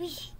Yeah.